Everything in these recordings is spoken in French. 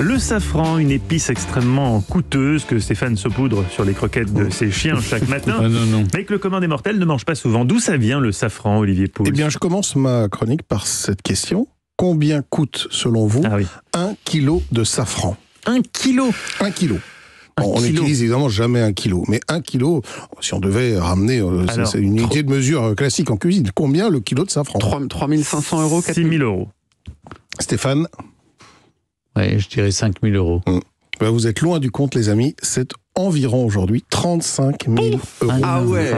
Le safran, une épice extrêmement coûteuse que Stéphane saupoudre sur les croquettes de ses chiens chaque matin, Ah non, non. mais que le commun des mortels ne mange pas souvent. D'où ça vient le safran, Olivier Pouls Eh bien, je commence ma chronique par cette question. Combien coûte, selon vous, Ah oui. un kilo de safran? Un kilo Un kilo. On n'utilise évidemment jamais un kilo, mais un kilo, si on devait ramener, euh, c'est- une unité de mesure euh, classique en cuisine. Combien le kilo de safran? 3 3500 euros, 6 000 euros. Stéphane, Ouais, je dirais 5000 euros. bah, vous êtes loin du compte, les amis. C'est environ aujourd'hui 35 000 euros. Ah ouais.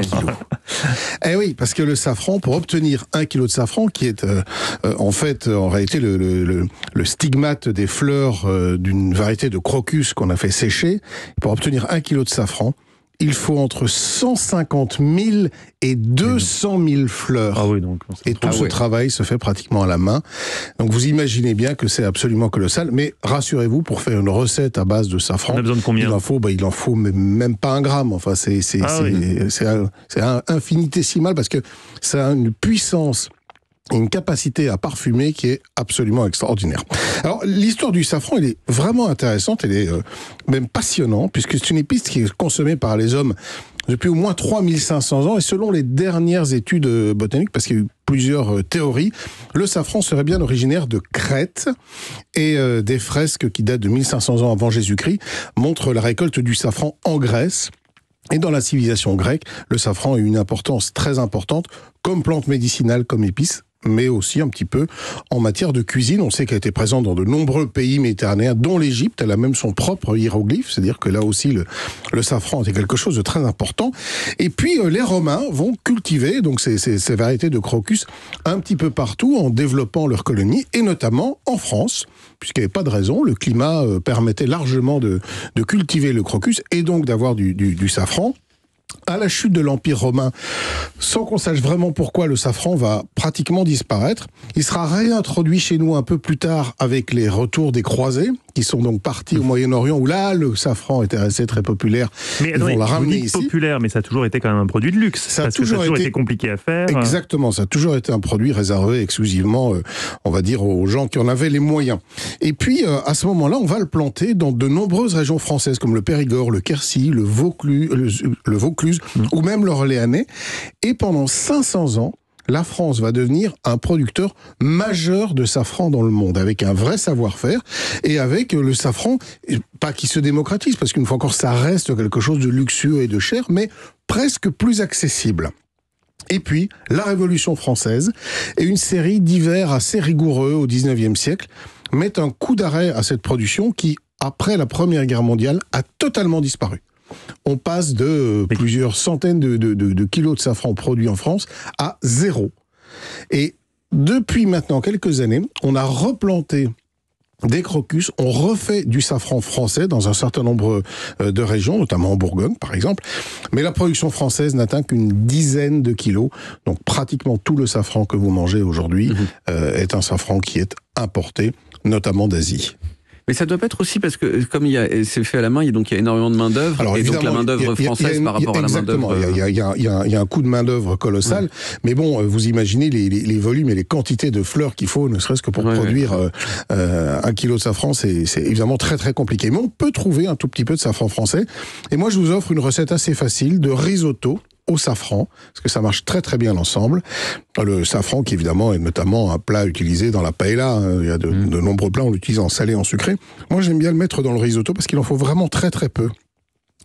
Eh oui, parce que le safran, pour obtenir un kilo de safran, qui est euh, euh, en fait euh, en réalité le, le- le- le stigmate des fleurs euh, d'une variété de crocus qu'on a fait sécher, pour obtenir un kilo de safran, il faut entre 150 000 et 200 000 fleurs. Ah oui, donc. Et tout ce travail se fait pratiquement à la main. Donc vous imaginez bien que c'est absolument colossal. Mais rassurez-vous, pour faire une recette à base de safran, On a besoin de il combien en faut, bah, il en faut même- pas un gramme. Enfin, c'est c'est Ah c'est oui. parce que ça a une puissance une capacité à parfumer qui est absolument extraordinaire. Alors l'histoire du safran, elle est vraiment intéressante, elle est euh, même passionnante puisque c'est une épice qui est consommée par les hommes depuis au moins 3500 ans et selon les dernières études euh, botaniques, parce qu'il y a eu plusieurs euh, théories, le safran serait bien originaire de Crète et euh, des fresques qui datent de 1500 ans avant Jésus-Christ montrent la récolte du safran en Grèce. Et dans la civilisation grecque, le safran a une importance très importante comme plante médicinale, comme épice, mais aussi un petit peu en matière de cuisine. On sait qu'elle était présente dans de nombreux pays méditerranéens, dont l'Égypte. Elle a même son propre hiéroglyphe, c'est-à-dire que là aussi le, le safran était quelque chose de très important. Et puis euh, les Romains vont cultiver donc ces, ces, ces variétés de crocus un petit peu partout en développant leurs colonies, et notamment en France, puisqu'il n'y avait pas de raison, le climat euh, permettait largement de, de cultiver le crocus et donc d'avoir du, du, du safran. À la chute de l'Empire romain, sans qu'on sache vraiment pourquoi le safran va pratiquement disparaître, il sera réintroduit chez nous un peu plus tard avec les retours des croisés, qui sont donc partis au Moyen-Orient, où là, le safran était resté très populaire. Mais Ils attendez, vont la ramener ici. populaire, mais ça a toujours été quand même un produit de luxe. Ça a parce que toujours ça a toujours été- été compliqué à faire. Exactement, ça a toujours été un produit réservé exclusivement, euh, on va dire, aux gens qui en avaient les moyens. Et puis, euh, à ce moment-là, on va le planter dans de nombreuses régions françaises, comme le Périgord, le Quercy, le Vaucluse, le, le Vaucluse ou même l'Orléanais. Et pendant 500 ans, la France va devenir un producteur majeur de safran dans le monde, avec un vrai savoir-faire et avec euh, le safran, pas qui se démocratise, parce qu'une fois encore, ça reste quelque chose de luxueux et de cher, mais presque plus accessible. Et puis, la Révolution française et une série d'hivers assez rigoureux au 19e siècle mettent un coup d'arrêt à cette production qui, après la Première Guerre mondiale, a totalement disparu. On passe de euh, plusieurs centaines de, de- de- de kilos de safran produits en France à zéro. Et depuis maintenant quelques années, on a replanté des crocus, on refait du safran français dans un certain nombre euh, de régions, notamment en Bourgogne par exemple, mais la production française n'atteint qu'une dizaine de kilos, donc pratiquement tout le safran que vous mangez aujourd'hui Mhm. euh, est un safran qui est importé, notamment d'Asie. Mais ça doit pas être aussi parce que comme il y a, c'est fait à la main, il y a- donc il y a énormément de main d'œuvre Alors et donc la main d'œuvre française une- par rapport à la main exactement, d'œuvre. Il y a, il y a- il y a- il y a un coût de main d'œuvre colossal, mais bon, euh, vous imaginez les, les- les volumes et les quantités de fleurs qu'il faut, ne serait-ce que pour Ouais, produire euh, euh, un kilo de safran, c'est c'est évidemment très très compliqué. Mais on peut trouver un tout petit peu de safran français. Et moi, je vous offre une recette assez facile de risotto au safran, parce que ça marche très très bien ensemble. Le safran, qui évidemment est notamment un plat utilisé dans la paella, hein. il y a de, de nombreux plats, on l'utilise en salé, en sucré. Moi, j'aime bien le mettre dans le risotto parce qu'il en faut vraiment très très peu.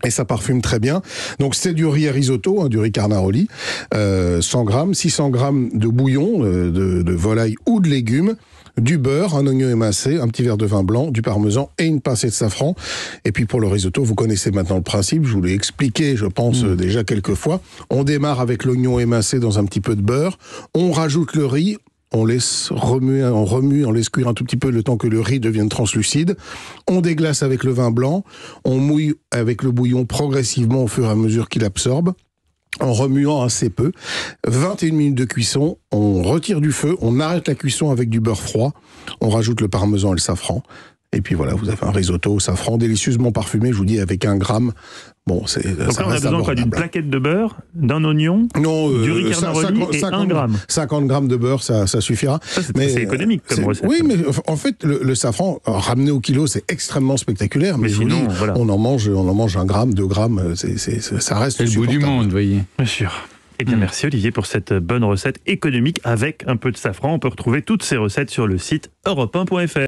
Et ça parfume très bien. Donc c'est du riz à risotto, hein, du riz carnaroli, euh, 100 grammes, 600 grammes de bouillon euh, de, de volaille ou de légumes, du beurre, un oignon émincé, un petit verre de vin blanc, du parmesan et une pincée de safran. Et puis pour le risotto, vous connaissez maintenant le principe, je vous l'ai expliqué, je pense, euh, déjà quelques fois. On démarre avec l'oignon émincé dans un petit peu de beurre, on rajoute le riz, on laisse remuer, on remue, on laisse cuire un tout petit peu le temps que le riz devienne translucide. On déglace avec le vin blanc, on mouille avec le bouillon progressivement au fur et à mesure qu'il absorbe en remuant assez peu. 21 minutes de cuisson, on retire du feu, on arrête la cuisson avec du beurre froid, on rajoute le parmesan et le safran. Et puis voilà, vous avez un risotto au safran délicieusement parfumé, je vous dis, avec un gramme. Bon, c'est Donc ça là, on a besoin d'une plaquette de beurre, d'un oignon, Non, du euh, riz ça- carnaroli cinquante- et 1 50 gramme. 50 grammes de beurre, ça, ça suffira. Ça, c'est Mais, c'est économique comme c'est- recette. Oui, mais en fait, le, le safran ramené au kilo, c'est extrêmement spectaculaire. Mais, Mais je vous sinon, dis, voilà. on en mange, on en mange un gramme, deux grammes. euh, C'est, ça reste. C'est le bout du monde, vous voyez. Bien sûr. Eh bien, Mm. merci Olivier pour cette bonne recette économique avec un peu de safran. On peut retrouver toutes ces recettes sur le site europe1.fr.